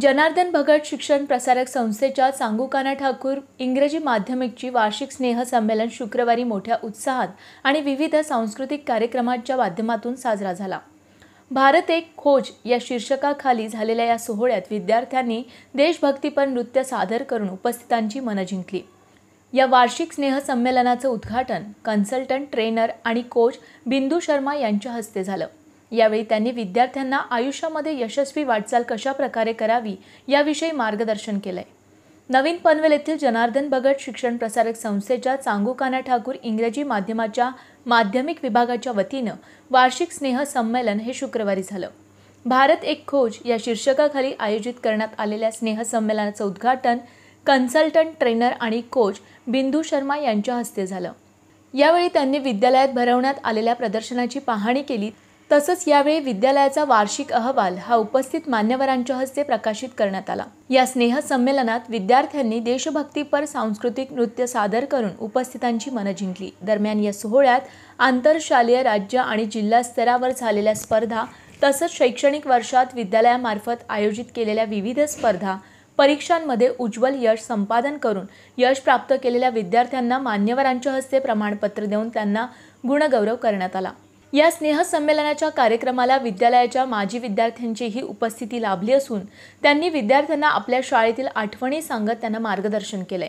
जनार्दन भगत शिक्षण प्रसारक संस्थेच्या सांगूकाना ठाकूर इंग्रजी माध्यमिकची वार्षिक स्नेह संमेलन शुक्रवारी मोठ्या उत्साहात आणि विविध सांस्कृतिक कार्यक्रमांच्या माध्यमातून साजरा झाला. भारत एक खोज या शीर्षकाखाली झालेल्या या सोहळ्यात विद्यार्थ्यांनी देशभक्तीपर नृत्य सादर करून उपस्थितांची मनं जिंकली. या वार्षिक स्नेह संमेलनाचं उद्घाटन कन्सल्टंट ट्रेनर आणि कोच बिंदू शर्मा यांच्या हस्ते झालं. यावेळी त्यांनी विद्यार्थ्यांना आयुष्यामध्ये यशस्वी वाटचाल कशा प्रकारे करावी याविषयी मार्गदर्शन केलंय. नवीन पनवेल येथील जनार्दन भगत शिक्षण प्रसारक संस्थेच्या चांगुकाना ठाकूर इंग्रजी माध्यमाच्या माध्यमिक विभागाच्या वतीनं वार्षिक स्नेह संमेलन हे शुक्रवारी झालं. भारत एक खोज या शीर्षकाखाली आयोजित करण्यात आलेल्या स्नेहसंमेलनाचं उद्घाटन कन्सल्टंट ट्रेनर आणि कोच बिंदू शर्मा यांच्या हस्ते झालं. यावेळी त्यांनी विद्यालयात भरवण्यात आलेल्या प्रदर्शनाची पाहणी केली. तसंच यावेळी विद्यालयाचा वार्षिक अहवाल हा उपस्थित मान्यवरांच्या हस्ते प्रकाशित करण्यात आला. या स्नेह संमेलनात विद्यार्थ्यांनी देशभक्तीपर सांस्कृतिक नृत्य सादर करून उपस्थितांची मनं जिंकली. दरम्यान या सोहळ्यात आंतरशालेय राज्य आणि जिल्हा स्तरावर झालेल्या स्पर्धा तसंच शैक्षणिक वर्षात विद्यालयामार्फत आयोजित केलेल्या विविध स्पर्धा परीक्षांमध्ये उज्ज्वल यश संपादन करून यश प्राप्त केलेल्या विद्यार्थ्यांना मान्यवरांच्या हस्ते प्रमाणपत्र देऊन त्यांना गुणगौरव करण्यात आला. या स्नेहसंमेलनाच्या कार्यक्रमाला विद्यालयाच्या माजी विद्यार्थ्यांचीही उपस्थिती लाभली असून त्यांनी विद्यार्थ्यांना आपल्या शाळेतील आठवणी सांगत त्यांना मार्गदर्शन केलंय.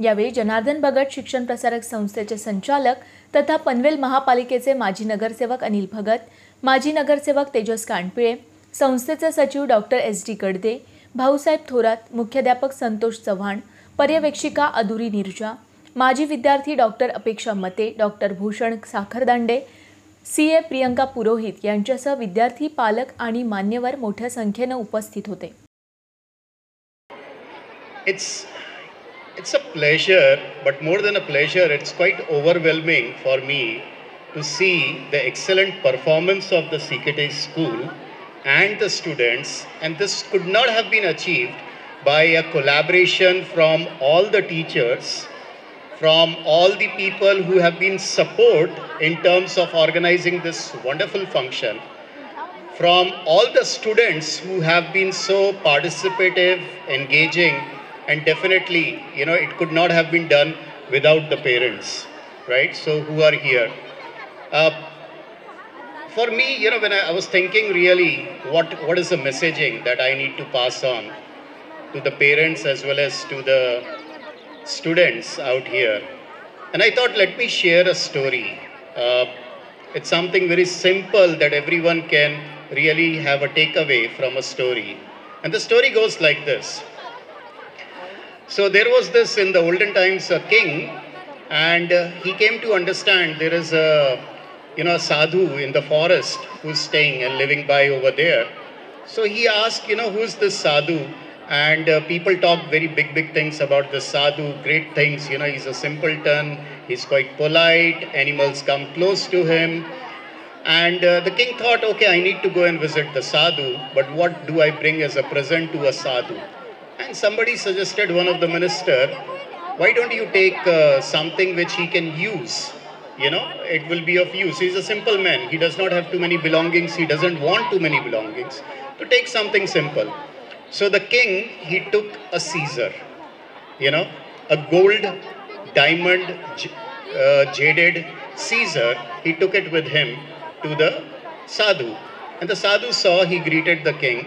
यावेळी जनार्दन भगत शिक्षण प्रसारक संस्थेचे संचालक तथा पनवेल महापालिकेचे माजी नगरसेवक अनिल भगत माजी नगरसेवक तेजस कानपिळे संस्थेचे सचिव doctor S D Kadde Bhausaheb Thorat मुख्याध्यापक संतोष चव्हाण पर्यवेक्षिका अधुरी निर्जा माजी विद्यार्थी doctor Apeksha Mate doctor Bhushan Sakhardande CA ए प्रियंका पुरोहित यांच्यासह विद्यार्थी पालक आणि मान्यवर मोठ्या संख्येनं उपस्थित होते. It's it's a pleasure but more than a pleasure it's quite overwhelming for me to see the excellent performance of the CKT school and the students and this could not have been achieve by a collaboration from all the teachers from all the people who have been support in terms of organizing this wonderful function from all the students who have been so participative, engaging, and definitely, you know, it could not have been done without the parents, right? So, who are here. Uh, for me, you know, when I, I was thinking really what, what is the messaging that I need to pass on to the parents as well as to the students out here. And I thought, let me share a story. Uh, it's something very simple that everyone can really have a takeaway from a story. And the story goes like this. So there was this in the olden times a king, and uh, he came to understand there is a you know a sadhu in the forest who's staying and living by over there. So he asked, you know, who's this sadhu? And uh, people talk very big, big things about the sadhu, great things. You know, he's a simpleton, he's quite polite, animals come close to him. And uh, the king thought, okay, I need to go and visit the sadhu, but what do I bring as a present to a sadhu? And somebody suggested, one of the minister, why don't you take uh, something which he can use? You know, it will be of use. He's a simple man. He does not have too many belongings. He doesn't want too many belongings. To take something simple. So the king, he took a scissor, you know, a gold, diamond, uh, jaded scissor. He took it with him to the sadhu. And the sadhu saw, he greeted the king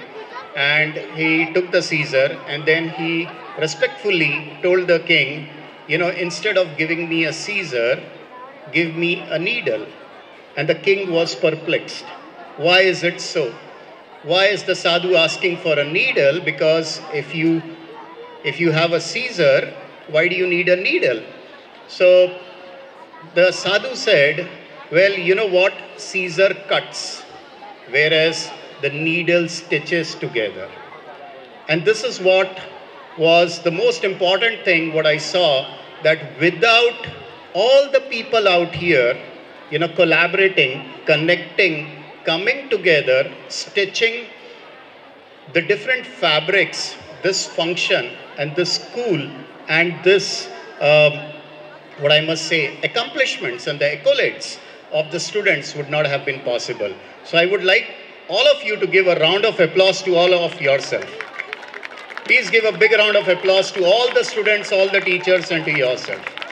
and he took the scissor and then he respectfully told the king, you know, instead of giving me a scissor, give me a needle. And the king was perplexed. Why is it so? Why is the sadhu asking for a needle? Because if you if you have a scissor, why do you need a needle? So the sadhu said, Well, you know what? scissor cuts, whereas the needle stitches together. And this is what was the most important thing, what I saw, that without all the people out here, you know, collaborating, connecting, coming together, stitching the different fabrics, this function and this school and this, um, what I must say, accomplishments and the accolades of the students would not have been possible. So I would like all of you to give a round of applause to all of yourself. Please give a big round of applause to all the students, all the teachers, and to yourself.